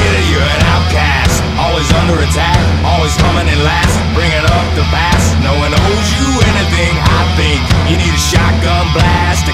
kidder, you're an outcast. Always under attack, always coming in last. Bringing up the past, no one owes you anything I think. You need a shotgun blast.